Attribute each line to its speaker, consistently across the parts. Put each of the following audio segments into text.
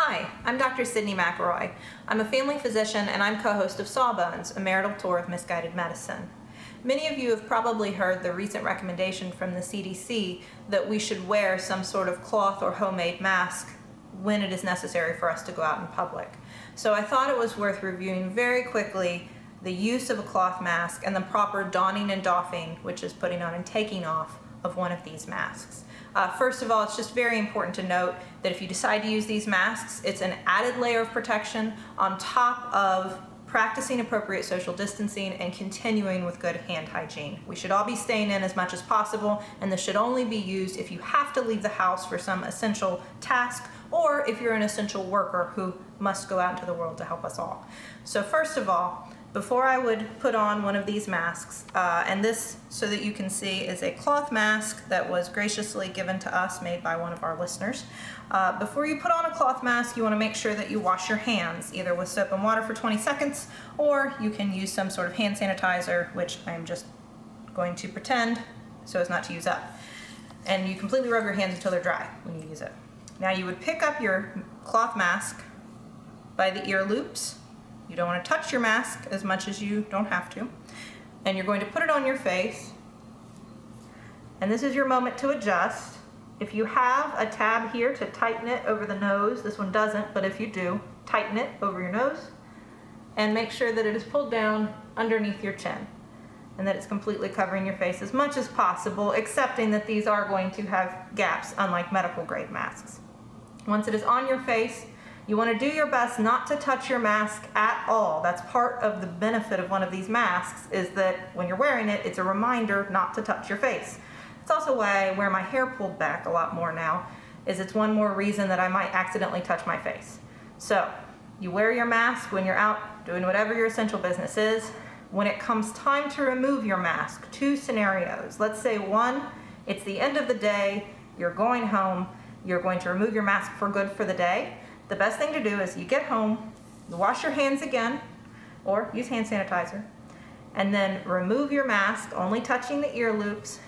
Speaker 1: Hi, I'm Dr. Sydnee McElroy. I'm a family physician and I'm co-host of Sawbones, a marital tour of misguided medicine. Many of you have probably heard the recent recommendation from the CDC that we should wear some sort of cloth or homemade mask when it is necessary for us to go out in public. So I thought it was worth reviewing very quickly the use of a cloth mask and the proper donning and doffing, which is putting on and taking off of one of these masks. Uh, first of all, it's just very important to note that if you decide to use these masks, it's an added layer of protection on top of practicing appropriate social distancing and continuing with good hand hygiene. We should all be staying in as much as possible and this should only be used if you have to leave the house for some essential task or if you're an essential worker who must go out into the world to help us all. So first of all, before I would put on one of these masks, uh, and this, so that you can see, is a cloth mask that was graciously given to us, made by one of our listeners. Uh, before you put on a cloth mask, you want to make sure that you wash your hands, either with soap and water for 20 seconds, or you can use some sort of hand sanitizer, which I'm just going to pretend so as not to use up. And you completely rub your hands until they're dry when you use it. Now you would pick up your cloth mask by the ear loops, you don't want to touch your mask as much as you don't have to. And you're going to put it on your face. And this is your moment to adjust. If you have a tab here to tighten it over the nose, this one doesn't, but if you do, tighten it over your nose and make sure that it is pulled down underneath your chin and that it's completely covering your face as much as possible, accepting that these are going to have gaps, unlike medical grade masks. Once it is on your face, you want to do your best not to touch your mask at all. That's part of the benefit of one of these masks is that when you're wearing it, it's a reminder not to touch your face. It's also why I wear my hair pulled back a lot more now, is it's one more reason that I might accidentally touch my face. So, you wear your mask when you're out doing whatever your essential business is. When it comes time to remove your mask, two scenarios. Let's say one, it's the end of the day, you're going home, you're going to remove your mask for good for the day the best thing to do is you get home, wash your hands again, or use hand sanitizer, and then remove your mask, only touching the ear loops,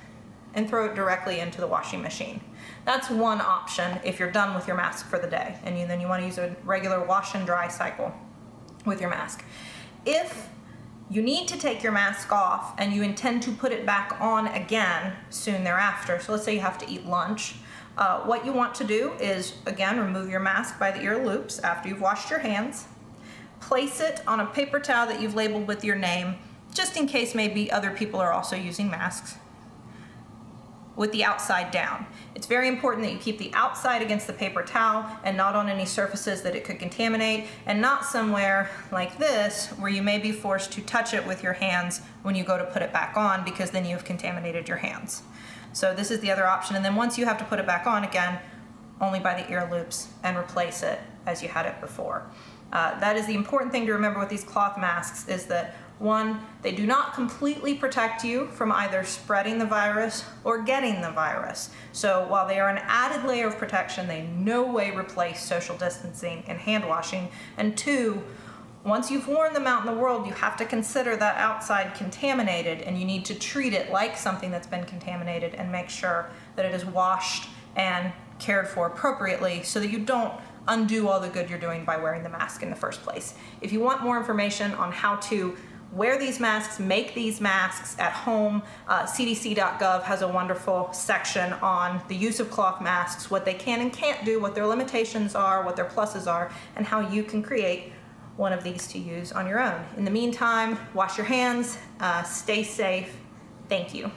Speaker 1: and throw it directly into the washing machine. That's one option if you're done with your mask for the day, and you, then you want to use a regular wash and dry cycle with your mask. If you need to take your mask off and you intend to put it back on again soon thereafter, so let's say you have to eat lunch, uh, what you want to do is, again, remove your mask by the ear loops after you've washed your hands. Place it on a paper towel that you've labeled with your name, just in case maybe other people are also using masks, with the outside down. It's very important that you keep the outside against the paper towel and not on any surfaces that it could contaminate and not somewhere like this where you may be forced to touch it with your hands when you go to put it back on because then you've contaminated your hands. So this is the other option. And then once you have to put it back on again, only by the ear loops and replace it as you had it before. Uh, that is the important thing to remember with these cloth masks is that one, they do not completely protect you from either spreading the virus or getting the virus. So while they are an added layer of protection, they no way replace social distancing and hand washing. And two, once you've worn them out in the world, you have to consider that outside contaminated and you need to treat it like something that's been contaminated and make sure that it is washed and cared for appropriately so that you don't undo all the good you're doing by wearing the mask in the first place. If you want more information on how to wear these masks, make these masks at home. Uh, CDC.gov has a wonderful section on the use of cloth masks, what they can and can't do, what their limitations are, what their pluses are, and how you can create one of these to use on your own. In the meantime, wash your hands, uh, stay safe. Thank you.